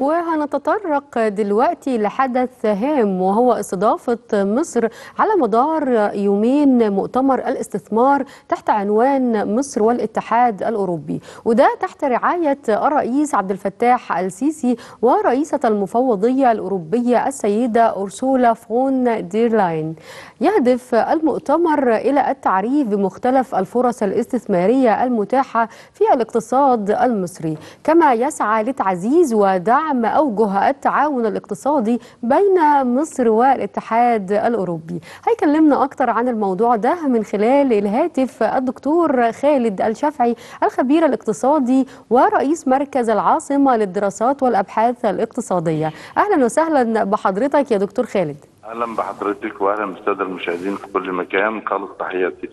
وهنتطرق دلوقتي لحدث هام وهو استضافة مصر على مدار يومين مؤتمر الاستثمار تحت عنوان مصر والاتحاد الأوروبي. وده تحت رعاية الرئيس عبد الفتاح السيسي ورئيسة المفوضية الأوروبية السيدة أرسولا فون ديرلاين يهدف المؤتمر إلى التعريف بمختلف الفرص الاستثمارية المتاحة في الاقتصاد المصري. كما يسعى لتعزيز ودعم دعم أوجه التعاون الاقتصادي بين مصر والاتحاد الأوروبي. هيكلمنا أكتر عن الموضوع ده من خلال الهاتف الدكتور خالد الشافعي الخبير الاقتصادي ورئيس مركز العاصمة للدراسات والأبحاث الاقتصادية. أهلا وسهلا بحضرتك يا دكتور خالد. أهلا بحضرتك واهلا بالساده المشاهدين في كل مكان. خالص تحياتي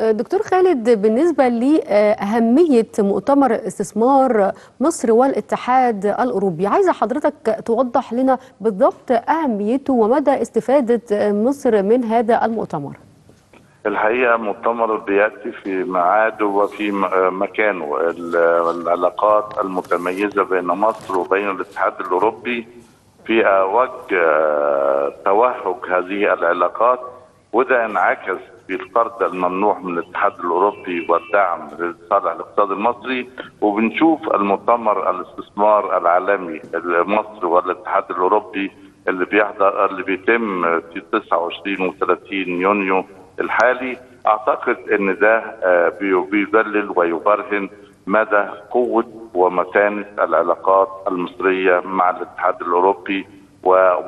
دكتور خالد بالنسبة لأهمية مؤتمر استثمار مصر والاتحاد الأوروبي عايزة حضرتك توضح لنا بالضبط أهميته ومدى استفادة مصر من هذا المؤتمر. الحقيقة مؤتمر بيأتي في ميعاده وفي مكانه. العلاقات المتميزة بين مصر وبين الاتحاد الأوروبي في وجه توهج هذه العلاقات. وده انعكس في القرض الممنوح من الاتحاد الأوروبي والدعم لصالح الاقتصاد المصري وبنشوف المؤتمر الاستثمار العالمي مصر والاتحاد الأوروبي اللي بيحضر اللي بيتم في 29 و30 يونيو الحالي. أعتقد إن ده بيدلل ويبرهن مدى قوة ومتانة العلاقات المصرية مع الاتحاد الأوروبي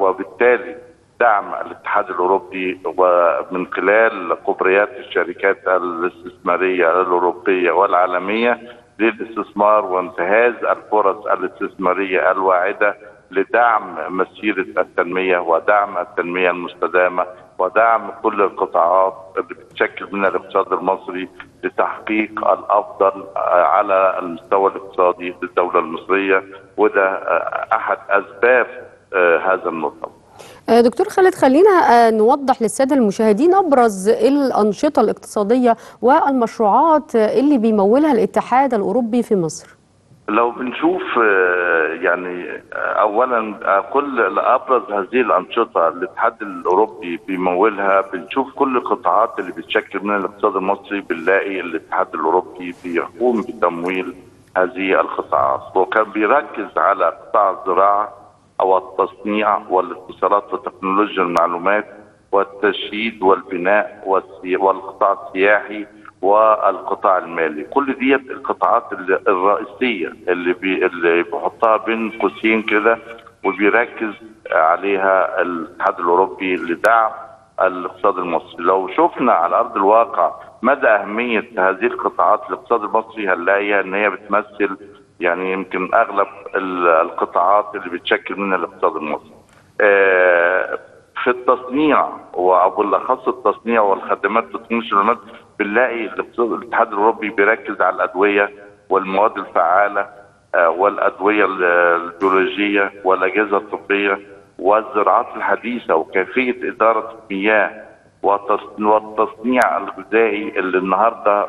وبالتالي دعم الاتحاد الأوروبي ومن خلال كبريات الشركات الاستثمارية الأوروبية والعالمية للاستثمار وانتهاز الفرص الاستثمارية الواعدة لدعم مسيرة التنمية ودعم التنمية المستدامة ودعم كل القطاعات اللي بتشكل من الاقتصاد المصري لتحقيق الأفضل على المستوى الاقتصادي للدولة المصرية وده أحد أسباب هذا المؤتمر. دكتور خالد خلينا نوضح للسادة المشاهدين أبرز الأنشطة الاقتصادية والمشروعات اللي بيمولها الاتحاد الأوروبي في مصر. لو بنشوف يعني اولا كل ابرز هذه الأنشطة الاتحاد الأوروبي بيمولها بنشوف كل القطاعات اللي بتشكل من الاقتصاد المصري بنلاقي الاتحاد الأوروبي بيقوم بتمويل هذه القطاعات. وكان بيركز على قطاع الزراعة أو التصنيع والاتصالات وتكنولوجيا المعلومات والتشييد والبناء والقطاع السياحي والقطاع المالي. كل ديت القطاعات الرئيسية اللي بي اللي بيحطها بين قوسين كده وبيركز عليها الاتحاد الأوروبي لدعم الاقتصاد المصري. لو شفنا على أرض الواقع مدى أهمية هذه القطاعات للاقتصاد المصري هنلاقيها إن هي بتمثل يعني يمكن أغلب القطاعات اللي بتشكل منها الاقتصاد المصري. في التصنيع وبالاخص التصنيع والخدمات تكنولوجيا المعلومات بنلاقي الاتحاد الأوروبي بيركز على الأدوية والمواد الفعالة والأدوية البيولوجيه والأجهزة الطبية والزراعات الحديثة وكيفية إدارة المياه والتصنيع الغذائي اللي النهارده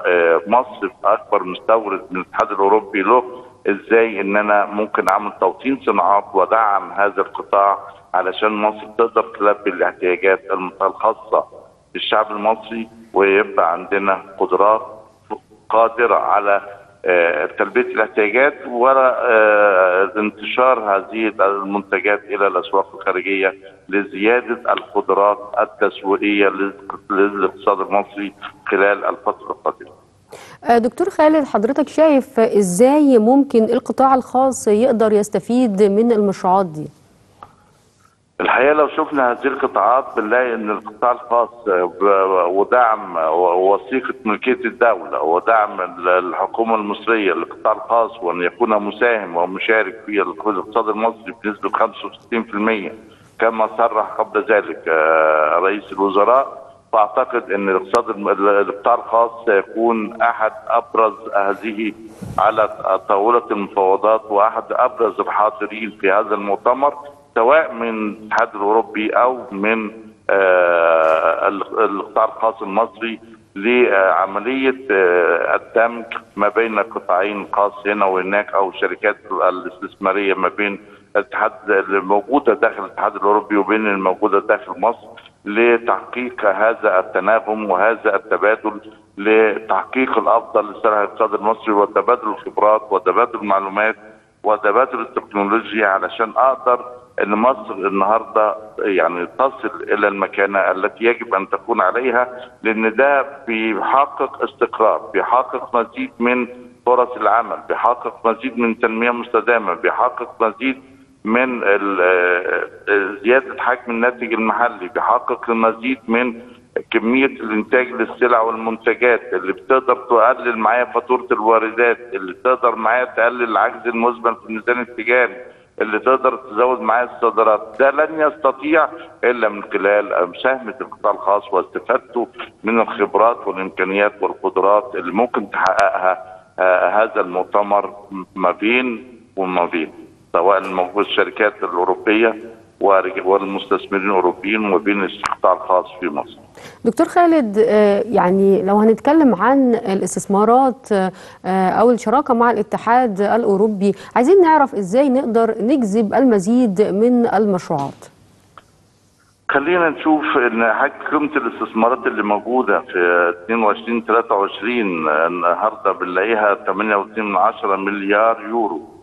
مصر أكبر مستورد من الاتحاد الأوروبي له إزاي ان أنا ممكن اعمل توطين صناعات ودعم هذا القطاع علشان مصر تقدر تلبي الاحتياجات الخاصة بالشعب المصري ويبقى عندنا قدرات قادرة على تلبية الاحتياجات وانتشار هذه المنتجات إلى الاسواق الخارجية لزيادة القدرات التسويقية للإقتصاد المصري خلال الفترة القادمة. دكتور خالد حضرتك شايف إزاي ممكن القطاع الخاص يقدر يستفيد من المشروعات دي؟ الحقيقة لو شفنا هذه القطاعات بنلاقي إن القطاع الخاص ودعم وثيقه ملكية الدولة ودعم الحكومة المصرية للقطاع الخاص وأن يكون مساهم ومشارك في الاقتصاد المصري بنسبة 65% كما صرح قبل ذلك رئيس الوزراء فأعتقد إن الاقتصاد القطاع الخاص سيكون أحد أبرز هذه على طاولة المفاوضات وأحد أبرز الحاضرين في هذا المؤتمر سواء من الاتحاد الأوروبي أو من القطاع الخاص المصري لعملية آه، الدمج ما بين قطاعين خاص هنا وهناك أو شركات الاستثمارية ما بين الاتحاد الموجوده داخل الاتحاد الأوروبي وبين الموجوده داخل مصر. لتحقيق هذا التناغم وهذا التبادل لتحقيق الأفضل لصالح الاقتصاد المصري وتبادل الخبرات وتبادل المعلومات وتبادل التكنولوجيا علشان أقدر إن مصر النهارده يعني تصل إلى المكانة التي يجب أن تكون عليها لأن ده بيحقق استقرار بيحقق مزيد من فرص العمل بيحقق مزيد من تنمية مستدامة بيحقق مزيد من زيادة حجم الناتج المحلي بيحقق المزيد من كمية الإنتاج للسلع والمنتجات اللي بتقدر تقلل معايا فاتورة الواردات اللي تقدر معايا تقلل العجز المزمن في الميزان التجاري اللي تقدر تزود معايا الصادرات. ده لن يستطيع إلا من خلال مساهمة القطاع الخاص واستفادته من الخبرات والإمكانيات والقدرات اللي ممكن تحققها آه، هذا المؤتمر ما بين وما بين. سواء الموجود الشركات الأوروبية والمستثمرين الأوروبيين وما بين القطاع الخاص في مصر. دكتور خالد آه، يعني لو هنتكلم عن الاستثمارات آه، أو الشراكة مع الاتحاد الأوروبي عايزين نعرف إزاي نقدر نجذب المزيد من المشروعات خلينا نشوف إن حجم قيمة الاستثمارات اللي موجودة في 22 23 النهارده بنلاقيها 8.2 مليار يورو آه،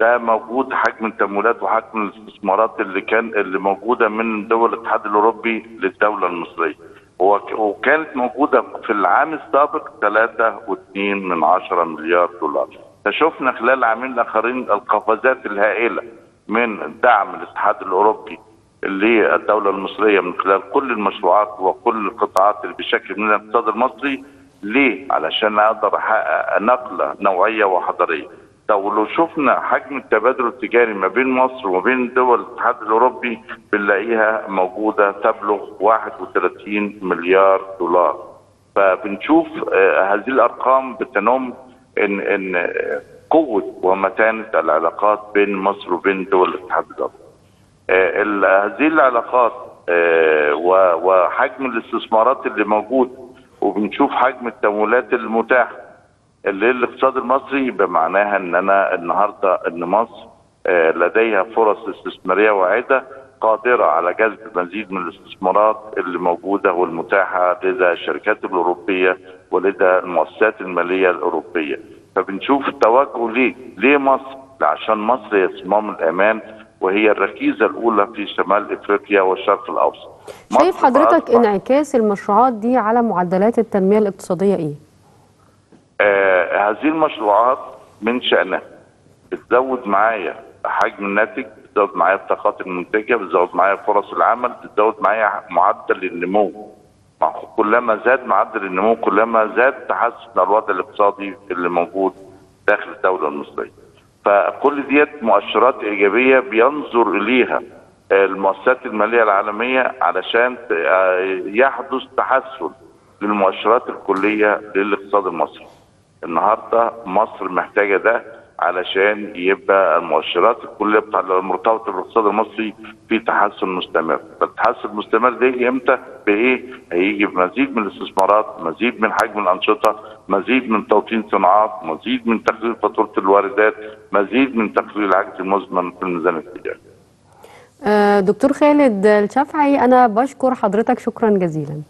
ده موجود حجم التمويلات وحجم الاستثمارات اللي كان اللي موجودة من دول الاتحاد الأوروبي للدولة المصرية وك- وكانت موجودة في العام السابق 3.2 من عشرة مليار دولار فشفنا خلال العامين الآخرين القفزات الهائلة من دعم الاتحاد الأوروبي للدولة المصرية من خلال كل المشروعات وكل القطاعات اللي بشكل من الاقتصاد المصري ليه؟ علشان أقدر أحقق نقلة نوعية وحضارية. طب ولو شفنا حجم التبادل التجاري ما بين مصر وما بين دول الاتحاد الأوروبي بنلاقيها موجودة تبلغ 31 مليار دولار. فبنشوف آه، هذه الأرقام بتنم إن إن آه، قوة ومتانة العلاقات بين مصر وبين دول الاتحاد الأوروبي. آه، هذه العلاقات وحجم الاستثمارات اللي موجود وبنشوف حجم التمويلات المتاحة اللي الاقتصاد المصري يبقى معناها إن أنا النهارده إن مصر آه، لديها فرص استثمارية واعدة قادرة على جذب المزيد من الاستثمارات اللي موجودة والمتاحة لدى الشركات الأوروبية ولدى المؤسسات المالية الأوروبية فبنشوف التوجه ليه؟ ليه مصر؟ عشان مصر هي صمام الأمان وهي الركيزة الأولى في شمال إفريقيا والشرق الأوسط. شايف حضرتك انعكاس المشروعات دي على معدلات التنمية الاقتصادية إيه آه هذه المشروعات من شأنها. بتزود معايا حجم الناتج بتزود معايا الطاقات المنتجة بتزود معايا فرص العمل بتزود معايا معدل النمو. كلما زاد معدل النمو كلما زاد تحسن الوضع الاقتصادي اللي موجود داخل الدولة المصرية. فكل ديت مؤشرات إيجابية بينظر إليها آه، المؤسسات المالية العالمية علشان آه، يحدث تحسن للمؤشرات الكلية للاقتصاد المصري. النهارده مصر محتاجة ده علشان يبقى المؤشرات الكليه بتاع المرتبطه بالاقتصاد المصري في تحسن مستمر، فالتحسن المستمر ده يجي إمتى؟ بإيه؟ هيجي بمزيد من الاستثمارات، مزيد من حجم الأنشطة، مزيد من توطين صناعات، مزيد من تقليل فاتورة الواردات، مزيد من تقليل العجز المزمن في الميزان التجاري. آه، دكتور خالد الشافعي أنا بشكر حضرتك شكرا جزيلا